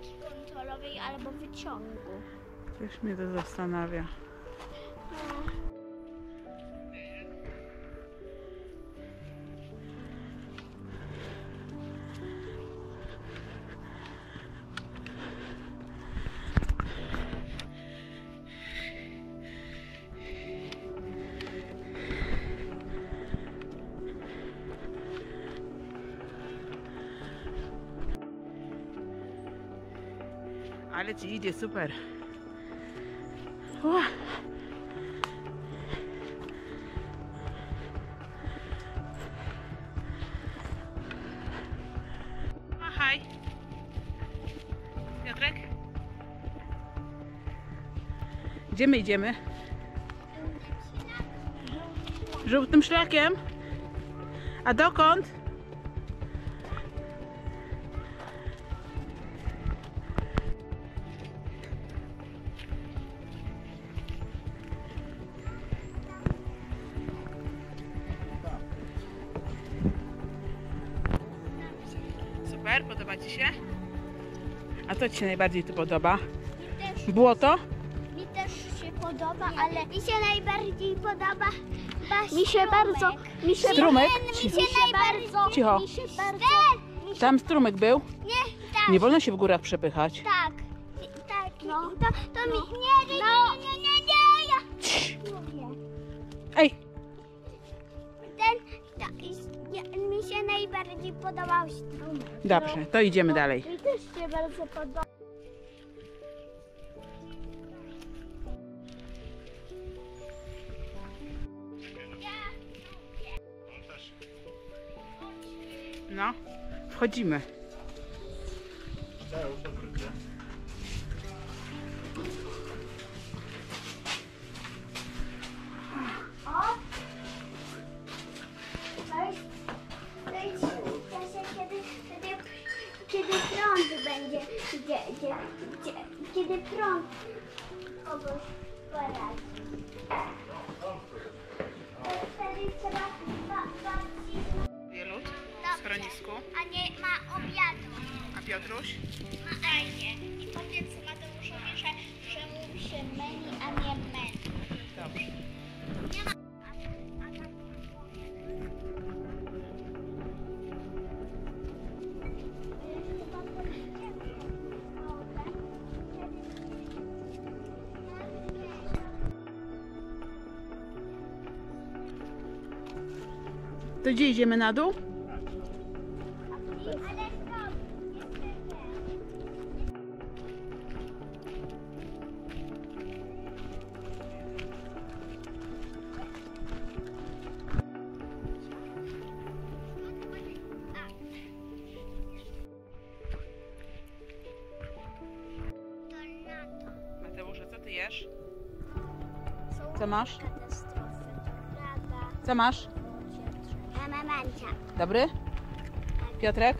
piłki kontrolowej albo wyciągu. Też mnie to zastanawia. No. Ale ci idzie super. Ua. Machaj. Piotrek? Gdzie my idziemy? Żółtym szlakiem? A dokąd? Super, podoba Ci się? A co Ci się najbardziej tu podoba? Błoto? mi też się podoba, ale mi się najbardziej podoba mi się bardzo, mi się Strumyk? mi się najbardziej, Cicho. mi się bardzo, Tam strumyk był? nie, tak, Nie wolno się w górach przepychać. tak, tak, no. to, to mi, nie, nie, nie, nie, nie, nie, ja mówię. Ej, Ten, is- ja, mi się najbardziej podobał dobrze, to idziemy dalej. Mi też się bardzo podoba. No, wchodzimy. O! Gdzie, gdzie, kiedy prąd kogoś poradzi. To Wtedy trzeba ba, bardziej Wielut Dobrze. w schronisku. a nie ma obiadu. A Piotruś? Ma fajnie. To gdzie idziemy na dół? Co? Są Co masz? Masz? Mamancia. Dobry? Piotrek?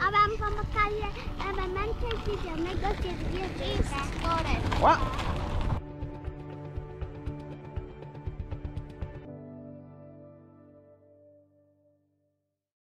A wam pomagaje elementy zjedzonego się zwierzyka. Ła!